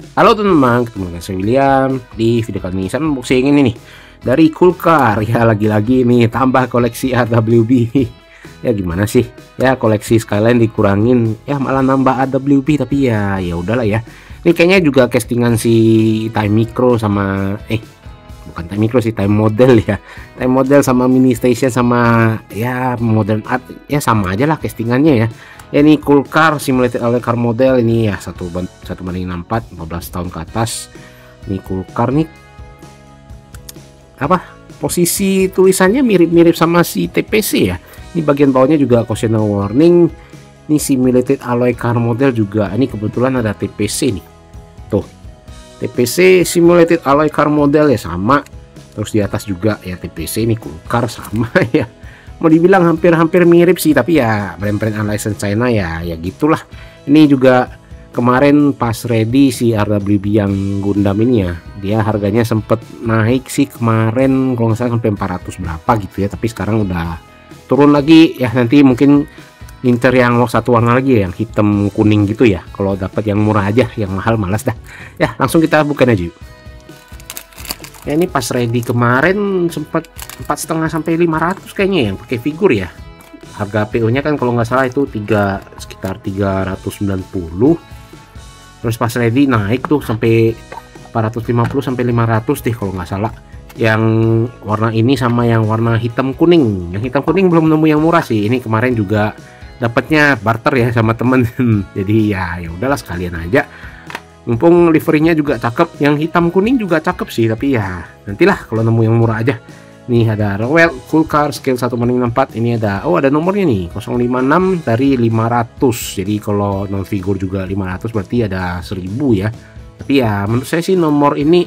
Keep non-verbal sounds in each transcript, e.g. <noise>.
Halo teman-teman, ketemu dengan saya William Di video kali ini. Saya unboxing ini nih Dari Coolcar, ya lagi-lagi nih tambah koleksi AWB <laughs> Ya gimana sih, ya koleksi Skyline dikurangin Ya malah nambah AWB tapi ya ya udahlah ya. Ini kayaknya juga castingan si Time Micro sama Eh bukan Time Micro sih, Time Model ya. Time Model sama Mini Station sama ya Modern Art Ya sama aja lah castingannya ya. Ya ini cool car simulated oleh car model. Ini ya satu satu banding 64 15 tahun ke atas. Ini cool car nih. Apa? Posisi tulisannya mirip-mirip sama si TPC ya. Ini bagian bawahnya juga cautionary warning. Ini simulated alloy car model juga. Ini kebetulan ada TPC nih. Tuh TPC simulated alloy car model ya sama. Terus di atas juga ya TPC ini car <laughs> sama ya. Mau dibilang hampir-hampir mirip sih tapi ya brand-brand unlicensed China ya ya gitulah. Ini juga kemarin pas ready si RWB yang Gundam ini ya. Dia harganya sempet naik sih kemarin kalau nggak salah sampai 400 berapa gitu ya. Tapi sekarang udah turun lagi ya. Nanti mungkin inter yang satu warna lagi ya, yang hitam kuning gitu ya. Kalau dapat yang murah aja yang mahal malas dah. Ya langsung kita buka aja yuk. Ya ini pas ready kemarin sempat empat setengah sampai 500 kayaknya yang pakai figur ya. Harga PO nya kan kalau nggak salah itu tiga sekitar 390 terus pas ready naik tuh sampai 450 sampai 500 deh kalau nggak salah. Yang warna ini sama yang warna hitam kuning. Yang hitam kuning belum nemu yang murah sih. Ini kemarin juga dapatnya barter ya sama temen. <laughs> Jadi ya ya udahlah sekalian aja. Mumpung liverinya juga cakep yang hitam kuning juga cakep sih tapi ya nantilah kalau nemu yang murah aja. Nih ada Rowell Full Car Scale 1 banding 64 ini ada oh ada nomornya nih 056 dari 500 jadi kalau non figur juga 500 berarti ada 1000 ya. Tapi ya menurut saya sih nomor ini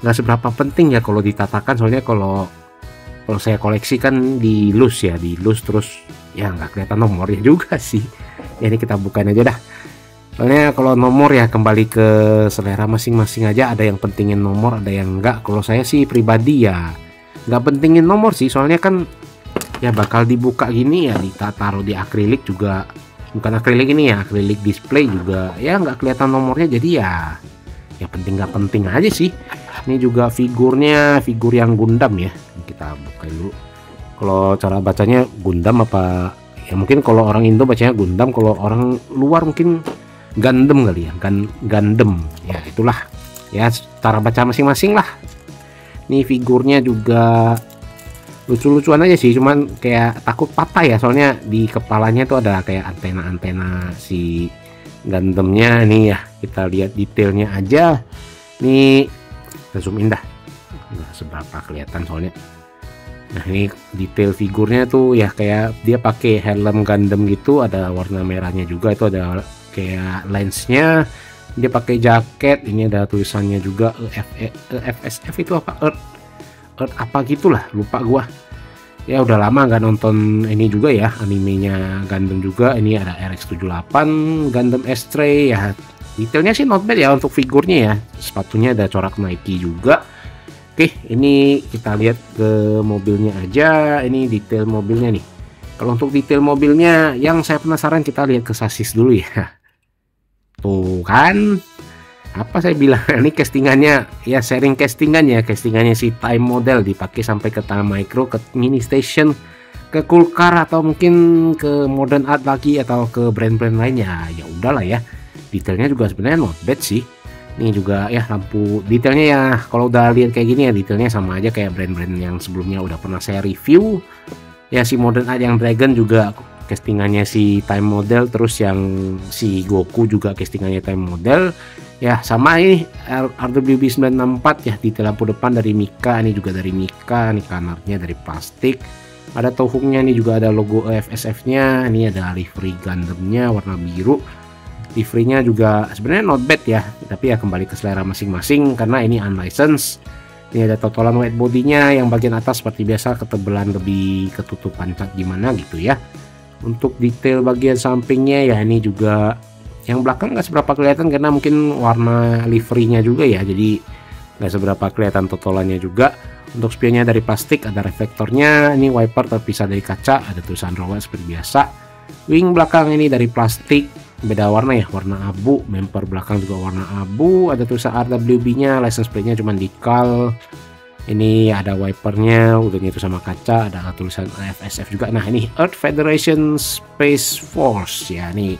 nggak seberapa penting ya kalau ditatakan. Soalnya kalau kalau saya koleksi kan di loose ya di loose terus ya nggak kelihatan nomornya juga sih. Ini kita bukain aja dah. Soalnya kalau nomor ya kembali ke selera masing-masing aja. Ada yang pentingin nomor ada yang enggak kalau saya sih pribadi ya nggak pentingin nomor sih. Soalnya kan ya bakal dibuka gini ya ditaruh di akrilik juga. Bukan akrilik ini ya akrilik display juga. Ya nggak kelihatan nomornya jadi ya ya penting nggak penting aja sih. Ini juga figurnya figur yang Gundam ya kita kalau cara bacanya Gundam apa ya mungkin kalau orang Indo bacanya Gundam kalau orang luar mungkin Gundam kali ya Gan Gundam. Ya itulah. Ya cara baca masing-masing lah. Nih figurnya juga lucu-lucuan aja sih cuman kayak takut patah ya. Soalnya di kepalanya tuh ada kayak antena-antena si Gundamnya. Nih ya kita lihat detailnya aja. Nih zoom in dah. Nggak seberapa kelihatan soalnya nah ini detail figurnya tuh ya kayak dia pakai helm Gundam gitu ada warna merahnya juga itu ada kayak lensnya dia pakai jaket ini ada tulisannya juga EFSF e, itu apa Earth, Earth apa gitulah lupa gua. Ya udah lama nggak nonton ini juga ya animenya Gundam juga ini ada RX78 Gundam S-Tray ya. Detailnya sih not bad ya untuk figurnya ya sepatunya ada corak Nike juga oke ini kita lihat ke mobilnya aja. Ini detail mobilnya nih. Kalau untuk detail mobilnya yang saya penasaran kita lihat ke sasis dulu ya. <laughs> Tuh kan apa saya bilang? <laughs> Ini castingannya ya sharing castingannya castingannya si time model dipakai sampai ke time micro ke mini station ke car atau mungkin ke modern art lagi atau ke brand-brand lainnya. Ya udahlah ya. Detailnya juga sebenarnya not bad sih ini juga ya lampu detailnya ya. Kalau udah lihat kayak gini ya detailnya sama aja kayak brand-brand yang sebelumnya udah pernah saya review. Ya si modern art yang dragon juga castingannya si time model terus yang si Goku juga castingannya time model. Ya sama ini RWB 964 ya di lampu depan dari Mika ini juga dari Mika ini kanarnya dari plastik. Ada tohungnya ini juga ada logo FSF nya ini ada livery Gundamnya warna biru liverynya juga sebenarnya not bad ya tapi ya kembali ke selera masing-masing karena ini unlicensed. Ini ada totalan white bodinya yang bagian atas seperti biasa ketebalan lebih ketutupan cat gimana gitu ya. Untuk detail bagian sampingnya ya ini juga yang belakang nggak seberapa kelihatan karena mungkin warna liverynya juga ya jadi nggak seberapa kelihatan totolannya juga. Untuk spionnya dari plastik ada reflektornya ini wiper terpisah dari kaca ada tulisan Rowell seperti biasa. Wing belakang ini dari plastik beda warna ya warna abu member belakang juga warna abu ada tulisan RWB nya license plate nya cuma dikal. Ini ada wipernya udahnya itu sama kaca ada tulisan FSF juga. Nah ini Earth Federation Space Force ya ini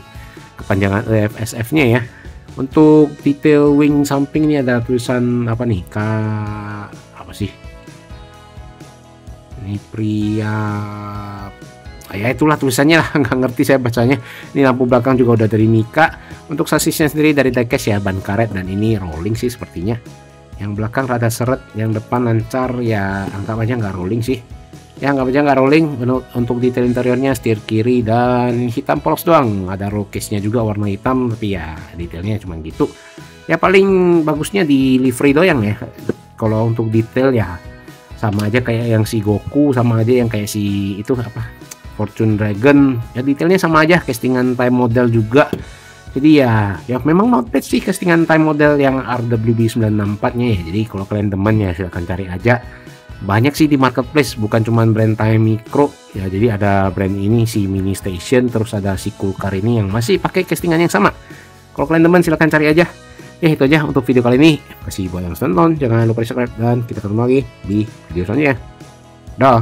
kepanjangan FSF nya ya. Untuk detail wing samping ini ada tulisan apa nih? K apa sih? Ini pria ya itulah tulisannya lah <laughs> nggak ngerti saya bacanya. Ini lampu belakang juga udah dari Mika. Untuk sasisnya sendiri dari diecast ya ban karet dan ini rolling sih sepertinya. Yang belakang rada seret yang depan lancar ya anggap aja nggak rolling sih. Ya anggap aja nggak rolling untuk detail interiornya setir kiri dan hitam polos doang. Ada roll case nya juga warna hitam tapi ya detailnya cuma gitu. Ya paling bagusnya di livery doang ya. Kalau untuk detail ya sama aja kayak yang si Goku sama aja yang kayak si itu apa Fortune Dragon. Ya detailnya sama aja castingan time model juga. Jadi ya ya memang bad sih castingan time model yang RWB 964 nya ya. Jadi kalau kalian teman ya silahkan cari aja. Banyak sih di marketplace bukan cuma brand time micro. Ya jadi ada brand ini si mini station terus ada si Kulkar ini yang masih pakai castingan yang sama. Kalau kalian teman silahkan cari aja. Ya itu aja untuk video kali ini. Kasih buat yang nonton jangan lupa subscribe dan kita ketemu lagi di video selanjutnya. Dah